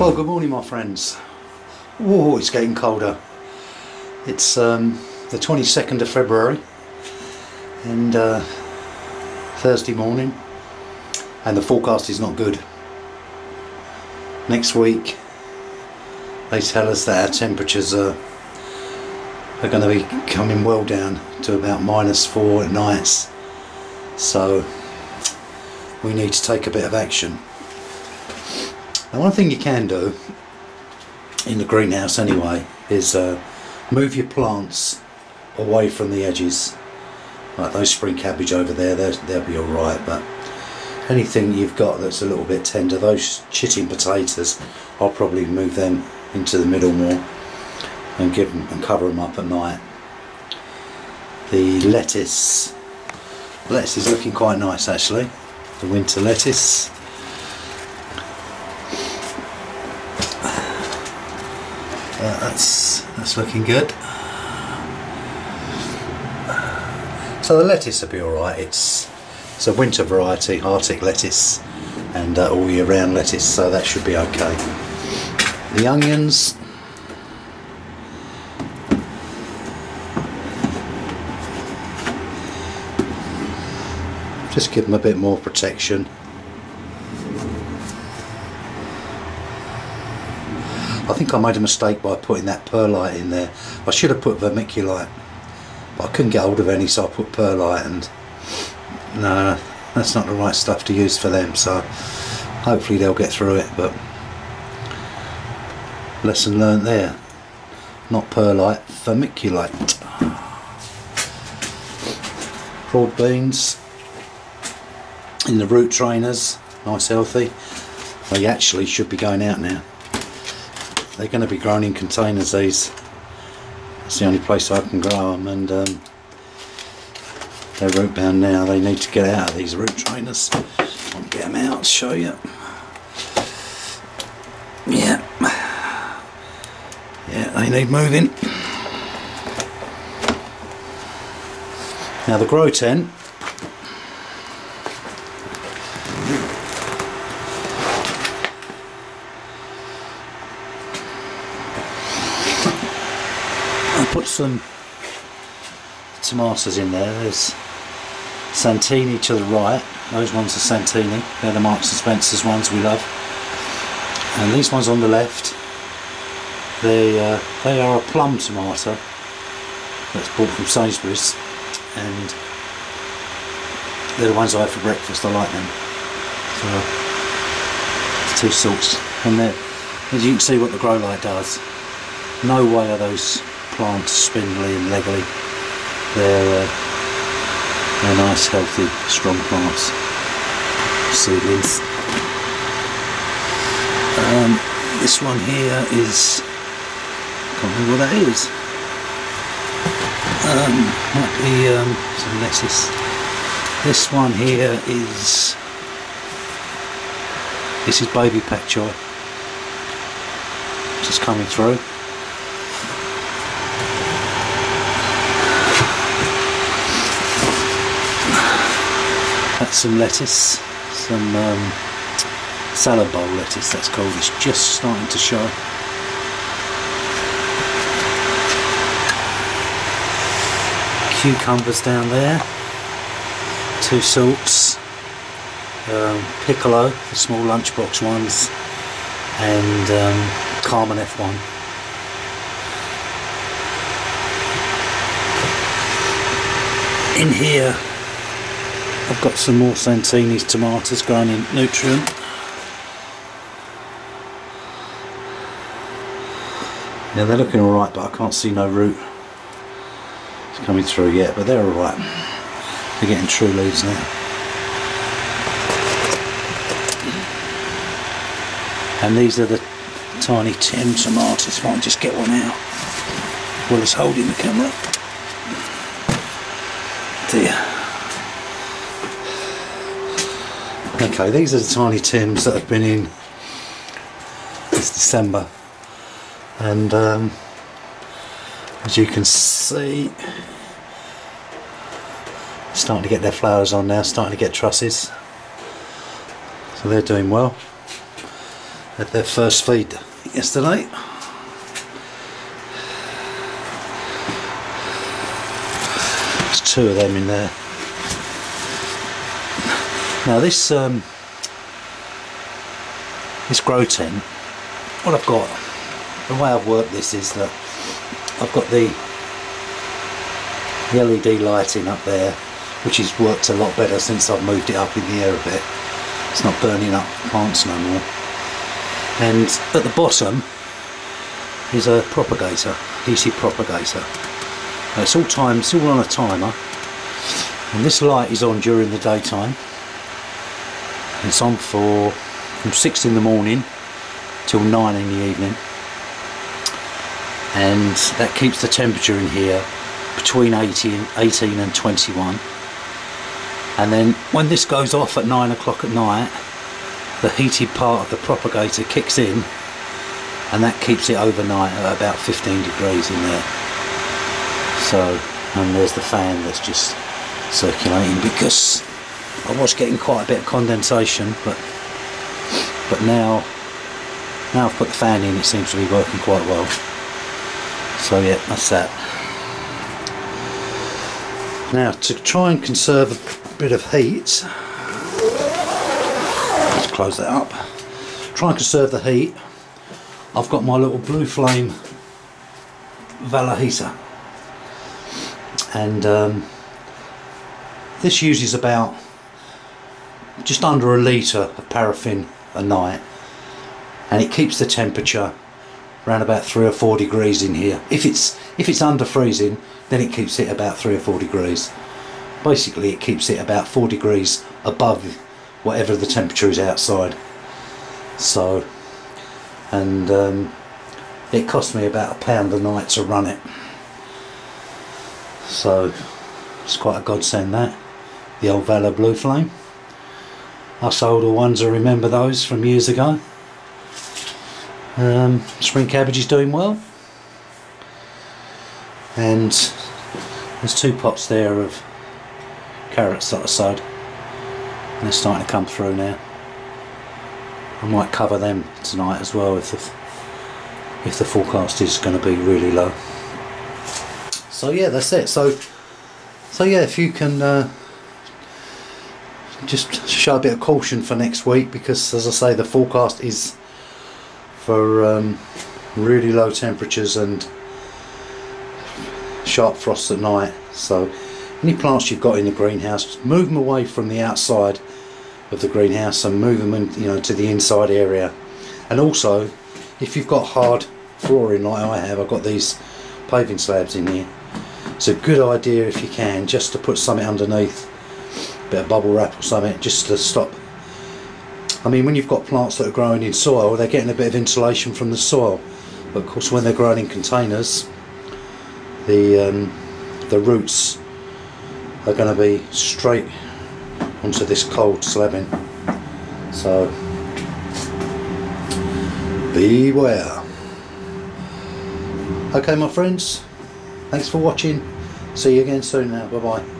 Well, good morning, my friends. Oh, it's getting colder. It's um, the 22nd of February and uh, Thursday morning, and the forecast is not good. Next week, they tell us that our temperatures are are going to be coming well down to about minus four at nights. So we need to take a bit of action. Now one thing you can do in the greenhouse anyway is uh, move your plants away from the edges. Like those spring cabbage over there, they'll be alright but anything you've got that's a little bit tender, those chitting potatoes, I'll probably move them into the middle more and give them and cover them up at night. The lettuce, lettuce is looking quite nice actually. The winter lettuce. Uh, that's that's looking good. So the lettuce will be alright. It's it's a winter variety, Arctic lettuce, and uh, all year round lettuce, so that should be okay. The onions, just give them a bit more protection I think I made a mistake by putting that perlite in there I should have put vermiculite but I couldn't get hold of any so I put perlite and no that's not the right stuff to use for them so hopefully they'll get through it but lesson learnt there not perlite vermiculite broad beans in the root trainers, nice healthy. They actually should be going out now. They're going to be grown in containers these. It's the only place I can grow them and um, they're root bound now. They need to get out of these root trainers. I'll get them out, show you. Yeah. Yeah, they need moving. Now the grow tent put some tomatoes in there. There's Santini to the right. Those ones are Santini. They're the Marks and Spencer's ones we love. And these ones on the left, they uh, they are a plum tomato that's bought from Sainsbury's, and they're the ones I have for breakfast. I like them. So two sorts, and as you can see what the grow light does. No way are those plants spindly and leggy. They're, uh, they're nice, healthy, strong plants. Seedlings. Um, this one here is, can't remember what that is. Um, might be um, some lettuce. This one here is, this is baby pak choi. Just coming through. Some lettuce, some um, salad bowl lettuce that's called, it's just starting to show. Cucumbers down there, two salts, um, piccolo, the small lunchbox ones, and um, Carmen F1. In here I've got some more Santini's tomatoes growing in nutrient. Yeah, they're looking alright, but I can't see no root It's coming through yet, but they're alright. They're getting true leaves now. And these are the tiny Tim tomatoes. Can just get one out while holding the camera. Dear. Okay, these are the tiny Tims that have been in this December and um, as you can see starting to get their flowers on now, starting to get trusses so they're doing well had their first feed yesterday. There's two of them in there. Now this um, this grow tent, what I've got, the way I've worked this is that I've got the, the LED lighting up there, which has worked a lot better since I've moved it up in the air a bit. It's not burning up plants no more. And at the bottom is a propagator, heated propagator. It's all time, it's all on a timer, and this light is on during the daytime. It's on for from 6 in the morning till 9 in the evening. And that keeps the temperature in here between 18, 18 and 21 and then when this goes off at 9 o'clock at night the heated part of the propagator kicks in and that keeps it overnight at about 15 degrees in there. So and there's the fan that's just circulating because I was getting quite a bit of condensation but but now now I've put the fan in it seems to be working quite well. So yeah that's that. Now to try and conserve a bit of heat let's close that up. Try and conserve the heat. I've got my little blue flame heater and um, this uses about just under a litre of paraffin a night. And it keeps the temperature around about three or four degrees in here. If it's if it's under freezing then it keeps it about three or four degrees. Basically it keeps it about four degrees above whatever the temperature is outside. So and um, it cost me about a pound a night to run it. So it's quite a godsend that. The old Valor Blue Flame us older ones will remember those from years ago. Um, spring cabbage is doing well. And there's two pots there of carrots that I sowed. And they're starting to come through now. I might cover them tonight as well if the, if the forecast is going to be really low. So yeah, that's it. So so yeah, if you can uh, just show a bit of caution for next week because as I say the forecast is for um, really low temperatures and sharp frosts at night. So any plants you've got in the greenhouse move them away from the outside of the greenhouse and move them in, you know to the inside area. And also if you've got hard flooring like I have I've got these paving slabs in here. It's a good idea if you can just to put something underneath bit of bubble wrap or something just to stop. I mean when you've got plants that are growing in soil they're getting a bit of insulation from the soil. But of course when they're growing in containers the um, the roots are going to be straight onto this cold slabbing. So beware. Okay my friends thanks for watching. See you again soon now. Bye bye